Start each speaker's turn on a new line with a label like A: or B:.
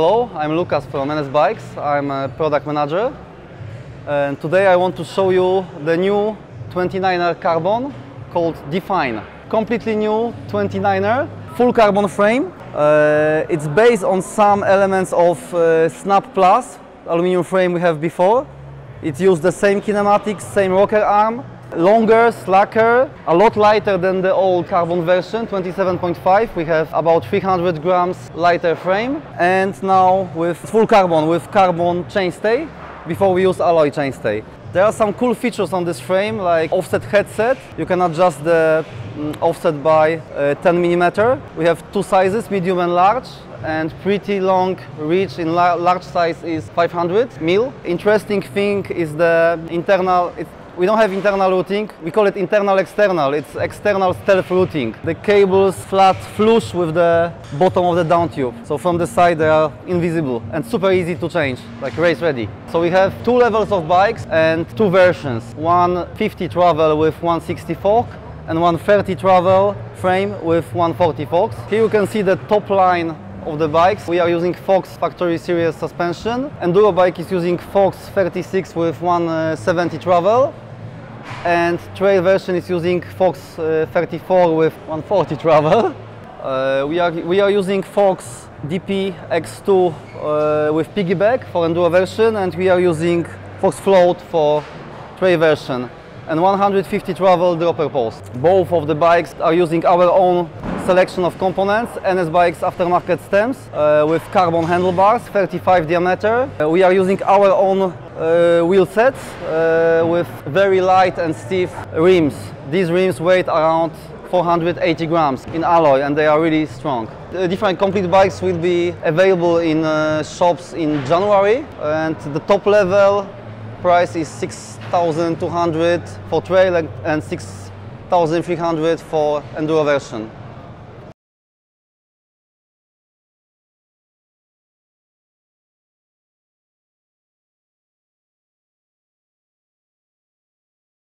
A: Hello, I'm Lucas from NS Bikes. I'm a product manager. And today I want to show you the new 29er carbon called Define. Completely new 29er, full carbon frame. Uh, it's based on some elements of uh, Snabb Plus aluminum frame we have before. It used the same kinematics, same rocker arm, longer, slacker, a lot lighter than the old carbon version, 27.5. We have about 300 grams lighter frame. And now with full carbon, with carbon chainstay, before we use alloy chainstay. There are some cool features on this frame, like offset headset. You can adjust the mm, offset by uh, 10 millimeter. We have two sizes, medium and large and pretty long reach in la large size is 500 mil. Interesting thing is the internal, we don't have internal routing, we call it internal external, it's external stealth routing. The cables flat flush with the bottom of the down tube. So from the side they are invisible and super easy to change, like race ready. So we have two levels of bikes and two versions. 150 travel with 160 fork and 130 travel frame with 140 forks. Here you can see the top line of the bikes. We are using Fox factory series suspension. Enduro bike is using Fox 36 with 170 uh, travel and trail version is using Fox uh, 34 with 140 travel. Uh, we, are, we are using Fox DP X2 uh, with piggyback for enduro version and we are using Fox Float for trail version and 150 travel dropper post. Both of the bikes are using our own selection of components, NS Bikes aftermarket stems uh, with carbon handlebars, 35 diameter. Uh, we are using our own uh, wheel sets uh, with very light and stiff rims. These rims weigh around 480 grams in alloy and they are really strong. The different complete bikes will be available in uh, shops in January and the top level price is 6,200 for trail and 6,300 for enduro version.